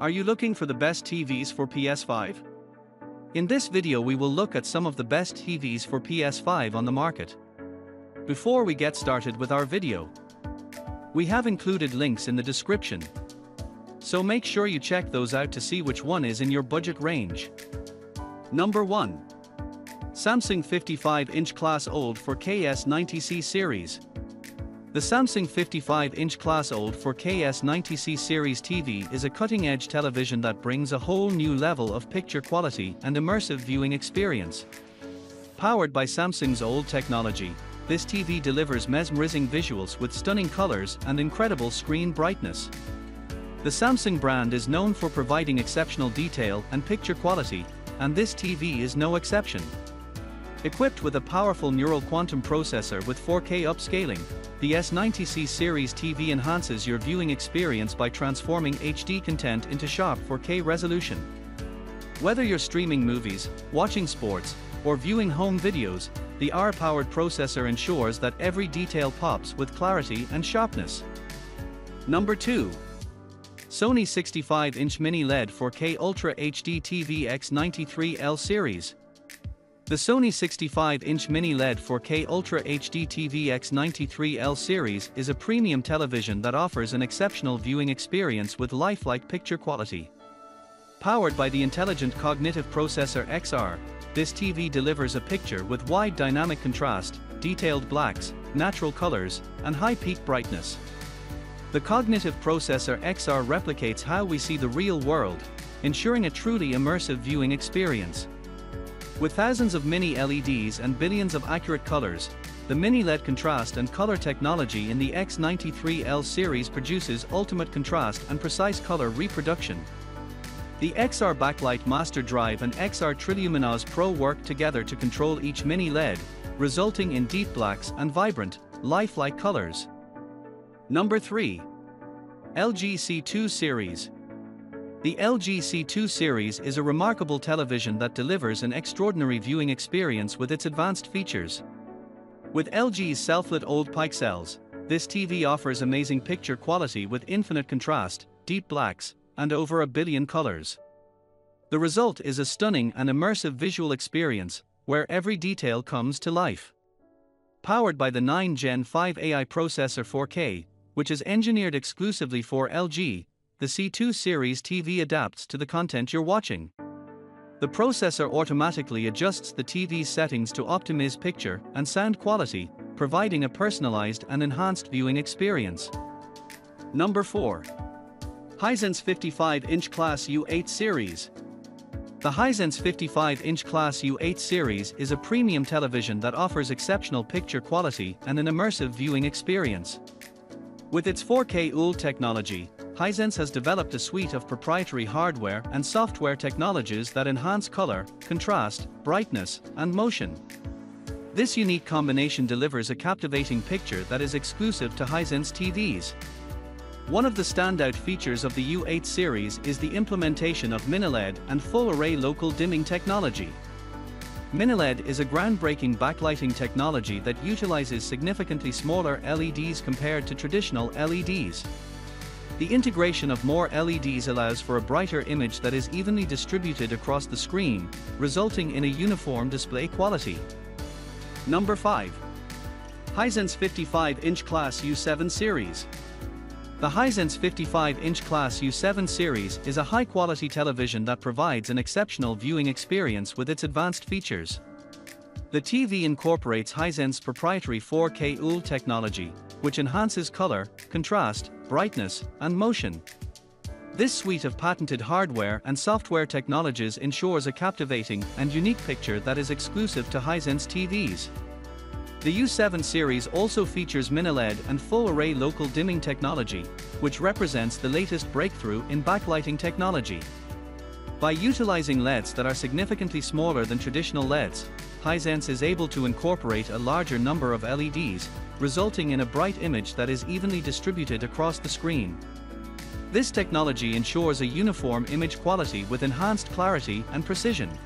Are you looking for the best TVs for PS5? In this video we will look at some of the best TVs for PS5 on the market. Before we get started with our video, we have included links in the description. So make sure you check those out to see which one is in your budget range. Number 1. Samsung 55-inch Class OLED 4K S90C series. The Samsung 55-inch Class OLED 4K S90C series TV is a cutting-edge television that brings a whole new level of picture quality and immersive viewing experience. Powered by Samsung's OLED technology, this TV delivers mesmerizing visuals with stunning colors and incredible screen brightness. The Samsung brand is known for providing exceptional detail and picture quality, and this TV is no exception. Equipped with a powerful neural quantum processor with 4K upscaling, the S90C series TV enhances your viewing experience by transforming HD content into sharp 4K resolution. Whether you're streaming movies, watching sports, or viewing home videos, the R-powered processor ensures that every detail pops with clarity and sharpness. Number 2. Sony 65-inch Mini LED 4K Ultra HD TV X93L Series. The Sony 65-inch Mini LED 4K Ultra HD TV X93L series is a premium television that offers an exceptional viewing experience with lifelike picture quality. Powered by the intelligent cognitive processor XR, this TV delivers a picture with wide dynamic contrast, detailed blacks, natural colors, and high peak brightness. The cognitive processor XR replicates how we see the real world, ensuring a truly immersive viewing experience. With thousands of mini LEDs and billions of accurate colors, the mini LED contrast and color technology in the X93L series produces ultimate contrast and precise color reproduction. The XR Backlight Master Drive and XR Triluminos Pro work together to control each mini LED, resulting in deep blacks and vibrant, lifelike colors. Number 3. LG C2 Series the LG C2 series is a remarkable television that delivers an extraordinary viewing experience with its advanced features. With LG's self-lit OLED pixels, this TV offers amazing picture quality with infinite contrast, deep blacks, and over a billion colors. The result is a stunning and immersive visual experience, where every detail comes to life. Powered by the 9 Gen 5 AI processor 4K, which is engineered exclusively for LG, the C2 series TV adapts to the content you're watching. The processor automatically adjusts the TV settings to optimize picture and sound quality, providing a personalized and enhanced viewing experience. Number 4. Hisense 55-inch Class U8 Series. The Hisense 55-inch Class U8 series is a premium television that offers exceptional picture quality and an immersive viewing experience. With its 4K ULED technology, Hisense has developed a suite of proprietary hardware and software technologies that enhance color, contrast, brightness, and motion. This unique combination delivers a captivating picture that is exclusive to Hisense TVs. One of the standout features of the U8 series is the implementation of MiniLED and full-array local dimming technology. MiniLED is a groundbreaking backlighting technology that utilizes significantly smaller LEDs compared to traditional LEDs. The integration of more LEDs allows for a brighter image that is evenly distributed across the screen, resulting in a uniform display quality. Number 5. Hisense 55-inch Class U7 Series. The Hisense 55-inch Class U7 series is a high-quality television that provides an exceptional viewing experience with its advanced features. The TV incorporates Hisense proprietary 4K ULED technology, which enhances color, contrast, brightness, and motion. This suite of patented hardware and software technologies ensures a captivating and unique picture that is exclusive to Hisense TVs. The U7 series also features mini-LED and full-array local dimming technology, which represents the latest breakthrough in backlighting technology. By utilizing LEDs that are significantly smaller than traditional LEDs, Hisense is able to incorporate a larger number of LEDs, resulting in a bright image that is evenly distributed across the screen. This technology ensures a uniform image quality with enhanced clarity and precision.